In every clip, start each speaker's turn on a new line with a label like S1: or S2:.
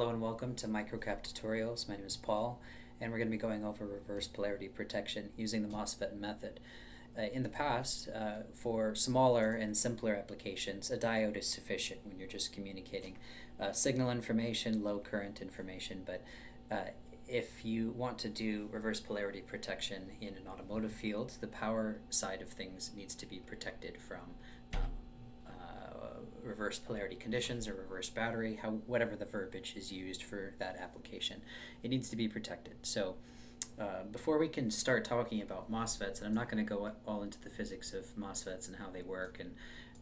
S1: Hello and welcome to Microcap Tutorials. My name is Paul and we're going to be going over reverse polarity protection using the MOSFET method. Uh, in the past, uh, for smaller and simpler applications, a diode is sufficient when you're just communicating uh, signal information, low current information, but uh, if you want to do reverse polarity protection in an automotive field, the power side of things needs to be protected from reverse polarity conditions or reverse battery, how whatever the verbiage is used for that application. It needs to be protected. So uh, before we can start talking about MOSFETs, and I'm not going to go all into the physics of MOSFETs and how they work, and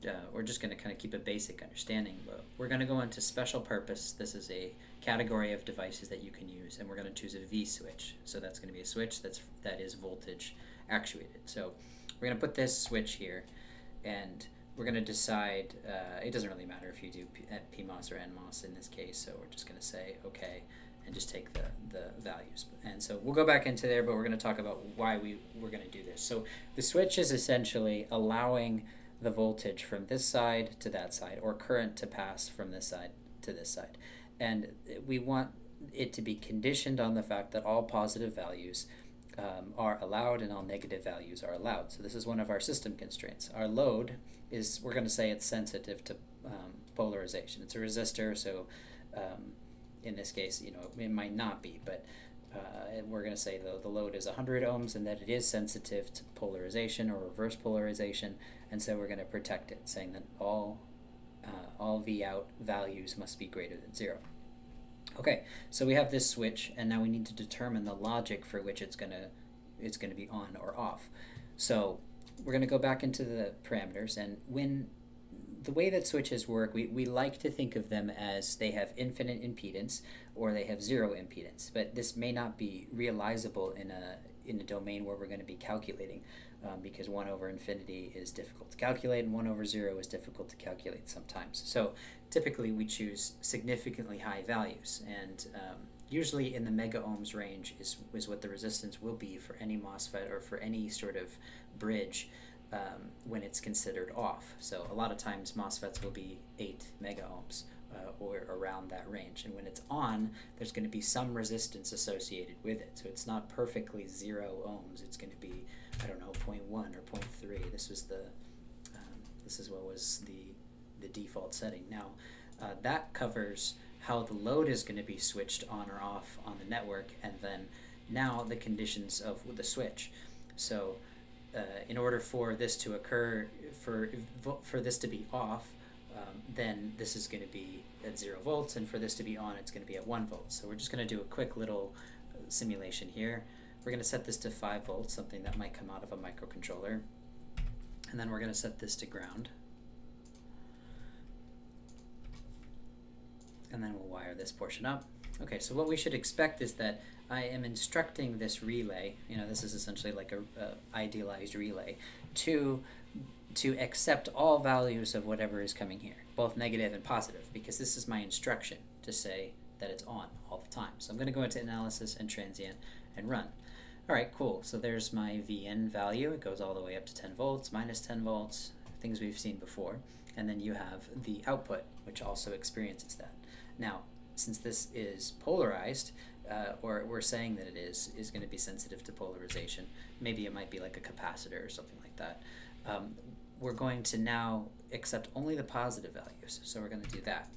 S1: uh, we're just going to kind of keep a basic understanding, but we're going to go into special purpose. This is a category of devices that you can use, and we're going to choose a V switch. So that's going to be a switch that's that is voltage actuated. So we're going to put this switch here, and we're going to decide, uh, it doesn't really matter if you do P- PMOS or NMOS in this case, so we're just going to say okay and just take the, the values. And so we'll go back into there, but we're going to talk about why we, we're going to do this. So the switch is essentially allowing the voltage from this side to that side, or current to pass from this side to this side. And we want it to be conditioned on the fact that all positive values um, are allowed and all negative values are allowed. So this is one of our system constraints. Our load is, we're going to say it's sensitive to um, polarization. It's a resistor, so um, in this case, you know, it might not be, but uh, we're going to say the, the load is 100 ohms and that it is sensitive to polarization or reverse polarization, and so we're going to protect it, saying that all, uh, all V out values must be greater than zero. Okay, so we have this switch, and now we need to determine the logic for which it's gonna it's gonna be on or off. So we're gonna go back into the parameters, and when the way that switches work, we, we like to think of them as they have infinite impedance or they have zero impedance, but this may not be realizable in a in a domain where we're going to be calculating um, because 1 over infinity is difficult to calculate and 1 over 0 is difficult to calculate sometimes. So typically we choose significantly high values and um, usually in the mega ohms range is, is what the resistance will be for any MOSFET or for any sort of bridge um, when it's considered off. So a lot of times MOSFETs will be 8 mega ohms uh, or around that range. And when it's on, there's going to be some resistance associated with it. So it's not perfectly zero ohms. It's going to be, I don't know, 0.1 or 0.3. This was the, um, this is what was the, the default setting. Now, uh, that covers how the load is going to be switched on or off on the network, and then now the conditions of the switch. So, uh, in order for this to occur, for for this to be off, um, then this is going to be at zero volts, and for this to be on, it's going to be at one volt. So we're just going to do a quick little simulation here. We're going to set this to five volts, something that might come out of a microcontroller, and then we're going to set this to ground. And then we'll wire this portion up. Okay, so what we should expect is that I am instructing this relay, you know, this is essentially like a, a idealized relay, to to accept all values of whatever is coming here, both negative and positive, because this is my instruction to say that it's on all the time. So I'm going to go into analysis and transient and run. All right, cool. So there's my VN value. It goes all the way up to 10 volts, minus 10 volts, things we've seen before. And then you have the output, which also experiences that. Now, since this is polarized, uh, or we're saying that it is, is going to be sensitive to polarization, maybe it might be like a capacitor or something like that. Um, we're going to now accept only the positive values. So we're going to do that.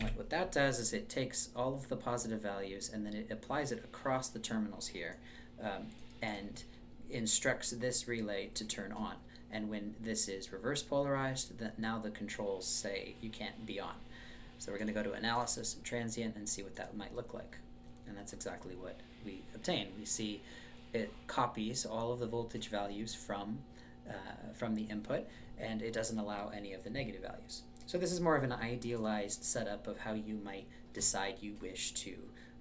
S1: What, what that does is it takes all of the positive values and then it applies it across the terminals here um, and instructs this relay to turn on. And when this is reverse polarized, that now the controls say you can't be on. So we're going to go to analysis and transient and see what that might look like. And that's exactly what we obtain. We see it copies all of the voltage values from, uh, from the input and it doesn't allow any of the negative values. So this is more of an idealized setup of how you might decide you wish to,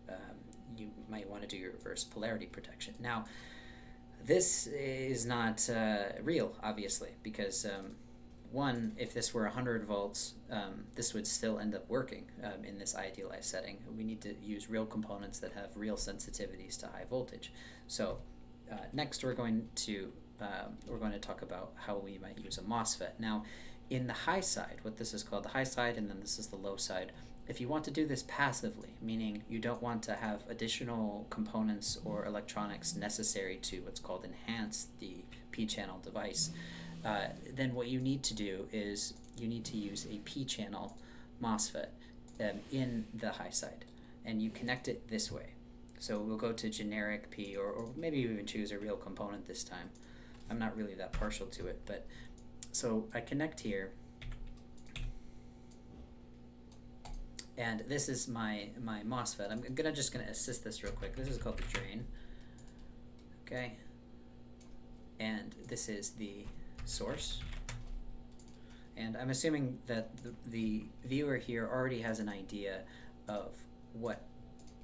S1: um, you might want to do your reverse polarity protection. Now, this is not uh, real, obviously, because um, one, if this were 100 volts, um, this would still end up working um, in this idealized setting. We need to use real components that have real sensitivities to high voltage. So uh, next we're going to um, we're going to talk about how we might use a MOSFET. Now, in the high side, what this is called the high side, and then this is the low side, if you want to do this passively, meaning you don't want to have additional components or electronics necessary to what's called enhance the p-channel device, uh, then what you need to do is you need to use a p-channel MOSFET um, in the high side, and you connect it this way. So we'll go to generic P, or, or maybe even choose a real component this time. I'm not really that partial to it, but so I connect here and this is my my MOSFET. I'm gonna just gonna assist this real quick. This is called the drain. Okay. And this is the source. And I'm assuming that the, the viewer here already has an idea of what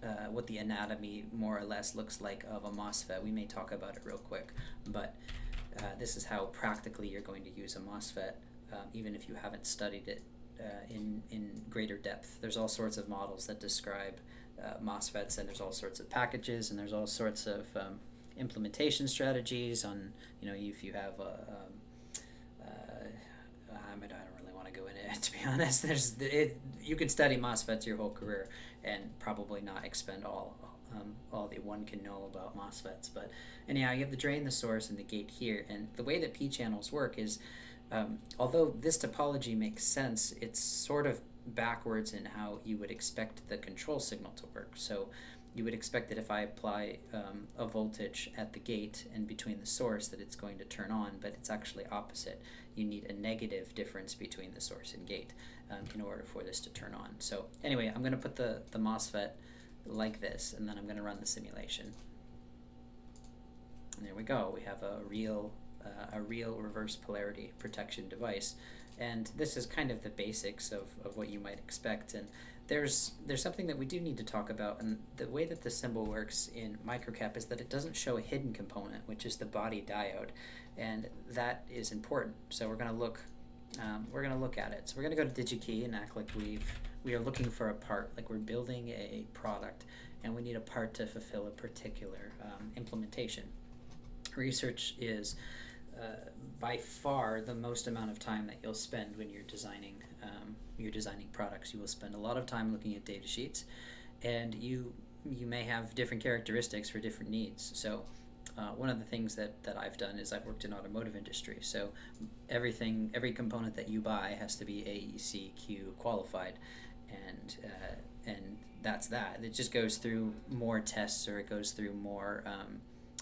S1: uh, what the anatomy more or less looks like of a MOSFET. We may talk about it real quick, but uh, this is how practically you're going to use a MOSFET, um, even if you haven't studied it uh, in, in greater depth. There's all sorts of models that describe uh, MOSFETs, and there's all sorts of packages, and there's all sorts of um, implementation strategies on, you know, if you have a, um, uh, I, mean, I don't really want to be honest. There's, it, you could study MOSFETs your whole career and probably not expend all um, all that one can know about MOSFETs. But anyhow, you have the drain, the source, and the gate here. And the way that P channels work is um, although this topology makes sense, it's sort of backwards in how you would expect the control signal to work. So you would expect that if I apply um, a voltage at the gate and between the source that it's going to turn on, but it's actually opposite. You need a negative difference between the source and gate um, in order for this to turn on. So anyway, I'm going to put the, the MOSFET like this, and then I'm going to run the simulation. And there we go. We have a real uh, a real reverse polarity protection device. And this is kind of the basics of, of what you might expect. And there's there's something that we do need to talk about. And the way that the symbol works in microcap is that it doesn't show a hidden component, which is the body diode, and that is important. So we're going to look um, we're going to look at it. So we're going to go to DigiKey and act like we've we are looking for a part, like we're building a product, and we need a part to fulfill a particular um, implementation. Research is uh, by far the most amount of time that you'll spend when you're designing you're designing products. You will spend a lot of time looking at data sheets, and you you may have different characteristics for different needs. So. Uh, one of the things that, that I've done is I've worked in automotive industry. So everything, every component that you buy has to be AEC-Q qualified, and uh, and that's that. It just goes through more tests or it goes through more um,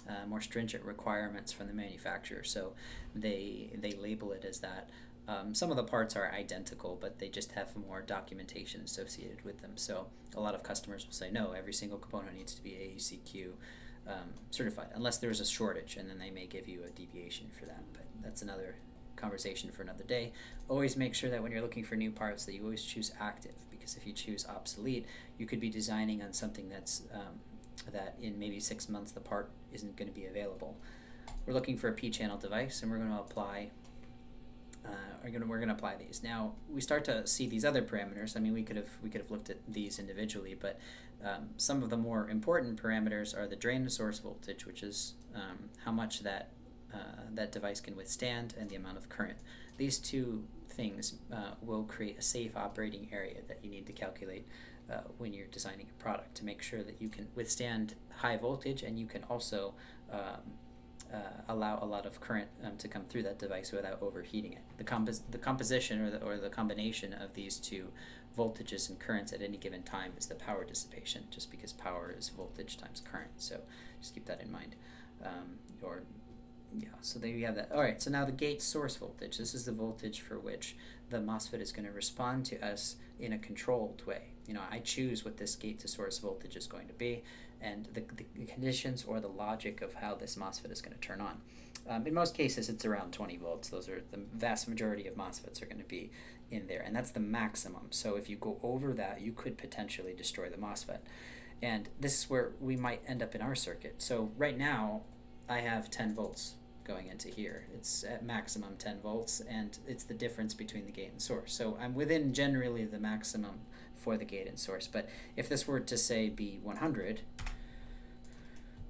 S1: uh, more stringent requirements from the manufacturer. So they they label it as that. Um, some of the parts are identical, but they just have more documentation associated with them. So a lot of customers will say, no, every single component needs to be AEC-Q um, certified, unless there's a shortage, and then they may give you a deviation for that. But that's another conversation for another day. Always make sure that when you're looking for new parts that you always choose active, because if you choose obsolete, you could be designing on something that's um, that in maybe six months the part isn't going to be available. We're looking for a p-channel device and we're going to apply going to we're to apply these. Now we start to see these other parameters. I mean, we could have we could have looked at these individually, but um, some of the more important parameters are the drain to source voltage, which is um, how much that uh, that device can withstand, and the amount of current. These two things uh, will create a safe operating area that you need to calculate uh, when you're designing a product to make sure that you can withstand high voltage and you can also um, uh, allow a lot of current um, to come through that device without overheating it. The, compos- the composition or the, or the combination of these two voltages and currents at any given time is the power dissipation, just because power is voltage times current. So just keep that in mind. Um, or yeah, so there you have that. All right, so now the gate source voltage. This is the voltage for which the MOSFET is going to respond to us in a controlled way. You know, I choose what this gate to source voltage is going to be, and the, the conditions or the logic of how this MOSFET is going to turn on. Um, in most cases, it's around 20 volts. Those are the vast majority of MOSFETs are going to be in there, and that's the maximum. So if you go over that, you could potentially destroy the MOSFET. And this is where we might end up in our circuit. So right now, I have 10 volts going into here. It's at maximum 10 volts, and it's the difference between the gate and source. So I'm within generally the maximum for the gate and source. But if this were to say be 100,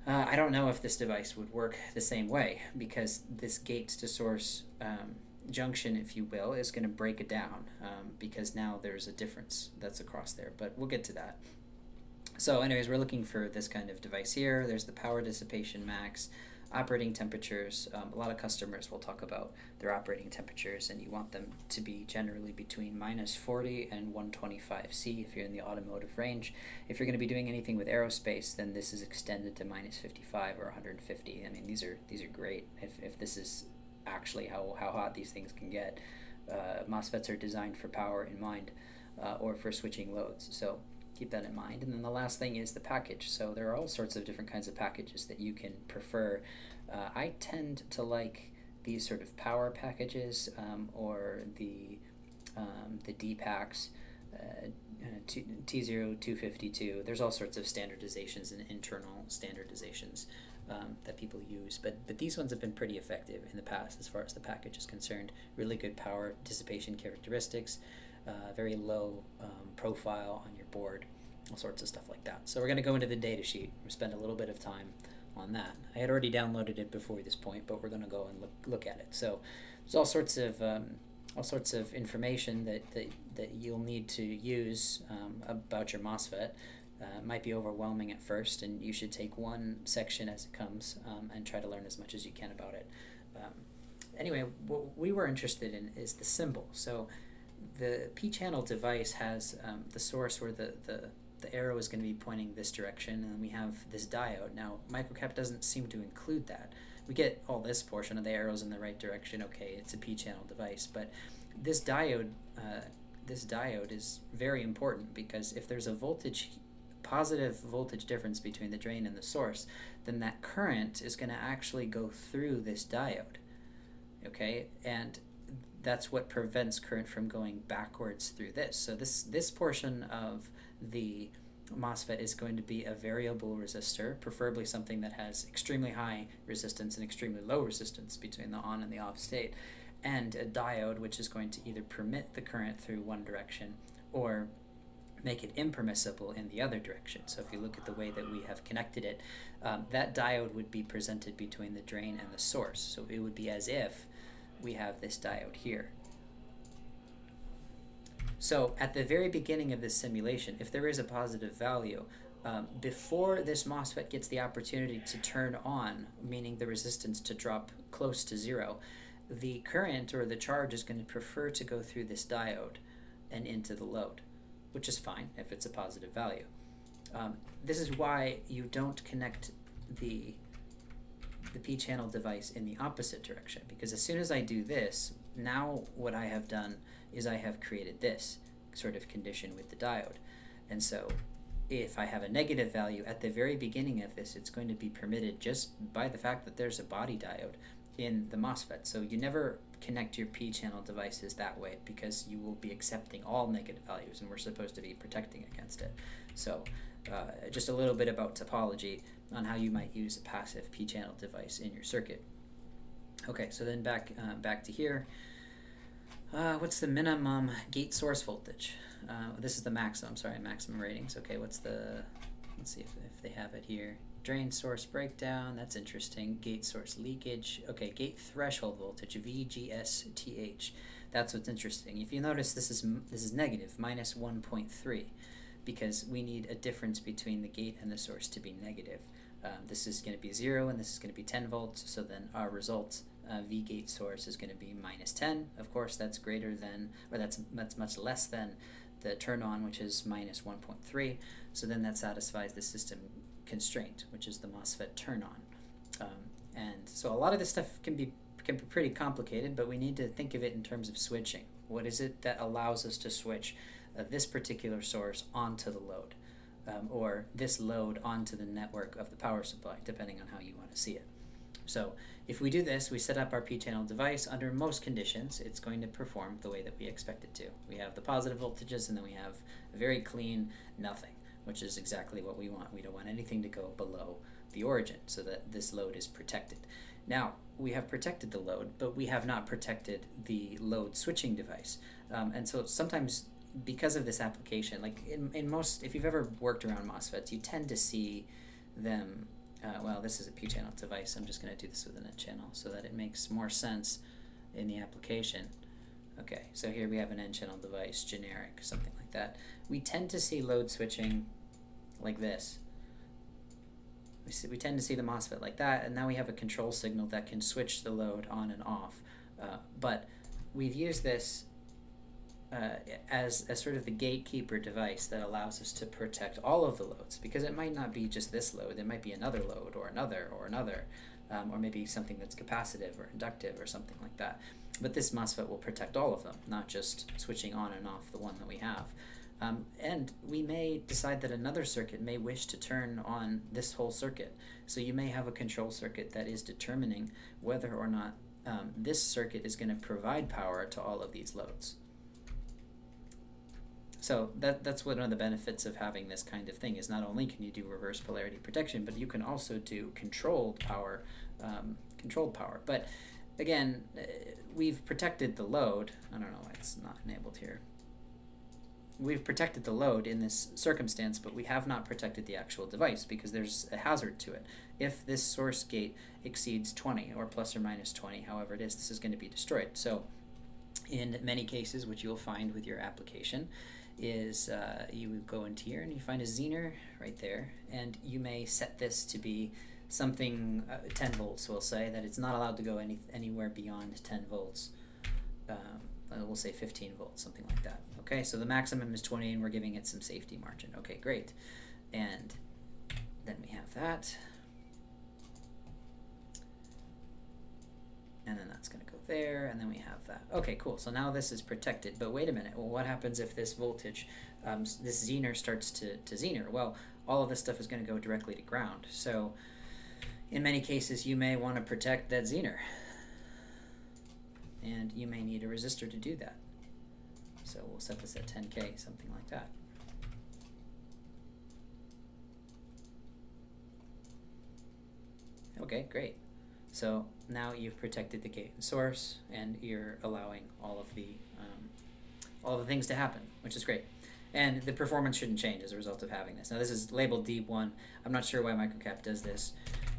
S1: uh, I don't know if this device would work the same way because this gate to source um, junction, if you will, is going to break it down um, because now there's a difference that's across there. But we'll get to that. So, anyways, we're looking for this kind of device here. There's the power dissipation max, operating temperatures. Um, a lot of customers will talk about their operating temperatures, and you want them to be generally between minus 40 and 125 C if you're in the automotive range. If you're going to be doing anything with aerospace, then this is extended to minus 55 or 150. I mean, these are these are great. If, if this is actually how, how hot these things can get, uh, MOSFETs are designed for power in mind uh, or for switching loads. So keep that in mind. And then the last thing is the package. So there are all sorts of different kinds of packages that you can prefer. Uh, I tend to like these sort of power packages um, or the um, the DPAKs. Uh, T0 252 there's all sorts of standardizations and internal standardizations um, that people use but but these ones have been pretty effective in the past as far as the package is concerned really good power dissipation characteristics uh, very low um, profile on your board, all sorts of stuff like that. So we're going to go into the data sheet. we spend a little bit of time on that. I had already downloaded it before this point, but we're going to go and look look at it. So there's all sorts of um, all sorts of information that, that, that you'll need to use um, about your MOSFET. Uh, might be overwhelming at first, and you should take one section as it comes um, and try to learn as much as you can about it. Um, anyway, what we were interested in is the symbol. So the p-channel device has um, the source where the, the, the arrow is going to be pointing this direction, and we have this diode. Now, microcap doesn't seem to include that. We get all this portion of the arrows in the right direction. Okay, it's a p-channel device, but this diode, uh, this diode is very important because if there's a voltage, positive voltage difference between the drain and the source, then that current is going to actually go through this diode. Okay, and that's what prevents current from going backwards through this. So this, this portion of the MOSFET is going to be a variable resistor, preferably something that has extremely high resistance and extremely low resistance between the on and the off state, and a diode which is going to either permit the current through one direction or make it impermissible in the other direction. So if you look at the way that we have connected it, um, that diode would be presented between the drain and the source. So it would be as if we have this diode here. So at the very beginning of this simulation, if there is a positive value, um, before this MOSFET gets the opportunity to turn on, meaning the resistance to drop close to zero, the current or the charge is going to prefer to go through this diode and into the load, which is fine if it's a positive value. Um, this is why you don't connect the the p-channel device in the opposite direction because as soon as I do this, now what I have done is I have created this sort of condition with the diode. And so if I have a negative value at the very beginning of this, it's going to be permitted just by the fact that there's a body diode in the MOSFET. So you never connect your p-channel devices that way because you will be accepting all negative values and we're supposed to be protecting against it. So uh, just a little bit about topology on how you might use a passive p-channel device in your circuit. Okay, so then back uh, back to here. Uh, what's the minimum gate source voltage? Uh, this is the maximum, sorry, maximum ratings. Okay, what's the, let's see if, if they have it here. Drain source breakdown, that's interesting. Gate source leakage. Okay, gate threshold voltage, VGSTH. That's what's interesting. If you notice, this is this is negative, minus 1.3, because we need a difference between the gate and the source to be negative. Um, this is going to be 0 and this is going to be 10 volts, so then our result uh, V gate source is going to be minus 10. Of course, that's greater than, or that's, that's much less than the turn on, which is minus 1.3. So then that satisfies the system constraint, which is the MOSFET turn on. Um, and so a lot of this stuff can be can be pretty complicated, but we need to think of it in terms of switching. What is it that allows us to switch uh, this particular source onto the load? Um, or this load onto the network of the power supply, depending on how you want to see it. So if we do this, we set up our p-channel device, under most conditions, it's going to perform the way that we expect it to. We have the positive voltages, and then we have a very clean nothing, which is exactly what we want. We don't want anything to go below the origin so that this load is protected. Now, we have protected the load, but we have not protected the load switching device. Um, and so sometimes because of this application, like in, in most, if you've ever worked around MOSFETs, you tend to see them. Uh, well, this is a p-channel device. I'm just going to do this with an n channel so that it makes more sense in the application. Okay, so here we have an n-channel device, generic, something like that. We tend to see load switching like this. We, see, we tend to see the MOSFET like that, and now we have a control signal that can switch the load on and off. Uh, but we've used this uh, as, as sort of the gatekeeper device that allows us to protect all of the loads because it might not be just this load, it might be another load or another or another, um, or maybe something that's capacitive or inductive or something like that. But this MOSFET will protect all of them, not just switching on and off the one that we have. Um, and we may decide that another circuit may wish to turn on this whole circuit. So you may have a control circuit that is determining whether or not um, this circuit is going to provide power to all of these loads. So that that's one of the benefits of having this kind of thing is not only can you do reverse polarity protection, but you can also do controlled power, um, controlled power. But again, uh, we've protected the load. I don't know why it's not enabled here. We've protected the load in this circumstance, but we have not protected the actual device because there's a hazard to it. If this source gate exceeds 20 or plus or minus 20, however it is, this is going to be destroyed. So in many cases, which you'll find with your application, is uh, you go into here and you find a Zener right there, and you may set this to be something uh, 10 volts. We'll say that it's not allowed to go any anywhere beyond 10 volts. Um, uh, we'll say 15 volts, something like that. Okay, so the maximum is 20, and we're giving it some safety margin. Okay, great, and then we have that. And then that's going to go there, and then we have that. Okay, cool. So now this is protected, but wait a minute. Well, what happens if this voltage, um, this zener starts to, to zener? Well, all of this stuff is going to go directly to ground. So in many cases, you may want to protect that zener, and you may need a resistor to do that. So we'll set this at 10K, something like that. Okay, great. So now you've protected the gate and source, and you're allowing all of the um, all the things to happen, which is great. And the performance shouldn't change as a result of having this. Now this is labeled D1. I'm not sure why Microcap does this.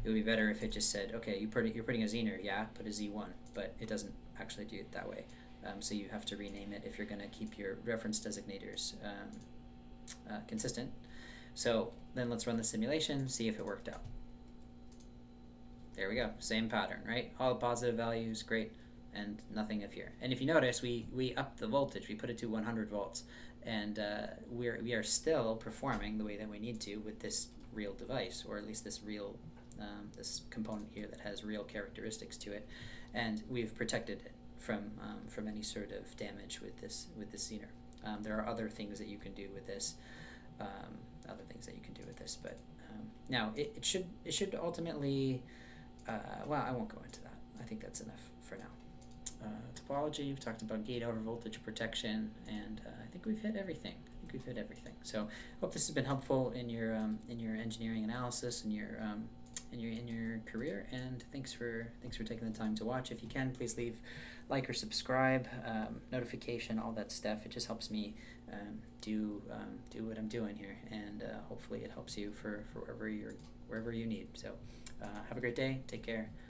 S1: It would be better if it just said, okay, you put it, you're putting a Zener, yeah, put a Z1, but it doesn't actually do it that way. Um, so you have to rename it if you're going to keep your reference designators um, uh, consistent. So then let's run the simulation, see if it worked out. There we go, same pattern, right? All positive values, great, and nothing of here. And if you notice, we, we upped the voltage, we put it to 100 volts, and uh, we're, we are still performing the way that we need to with this real device, or at least this real, um, this component here that has real characteristics to it, and we've protected it from, um, from any sort of damage with this, with this Zener. Um, there are other things that you can do with this, um, other things that you can do with this, but um, now it, it should it should ultimately uh, well, I won't go into that. I think that's enough for now. Uh, topology, we've talked about gate over voltage protection, and uh, I think we've hit everything. I think we've hit everything. So, hope this has been helpful in your um, in your engineering analysis and your um, in your in your career. And thanks for thanks for taking the time to watch. If you can, please leave like or subscribe, um, notification, all that stuff. It just helps me um, do um, do what I'm doing here, and uh, hopefully it helps you for, for wherever you're wherever you need. So. Uh, have a great day. Take care.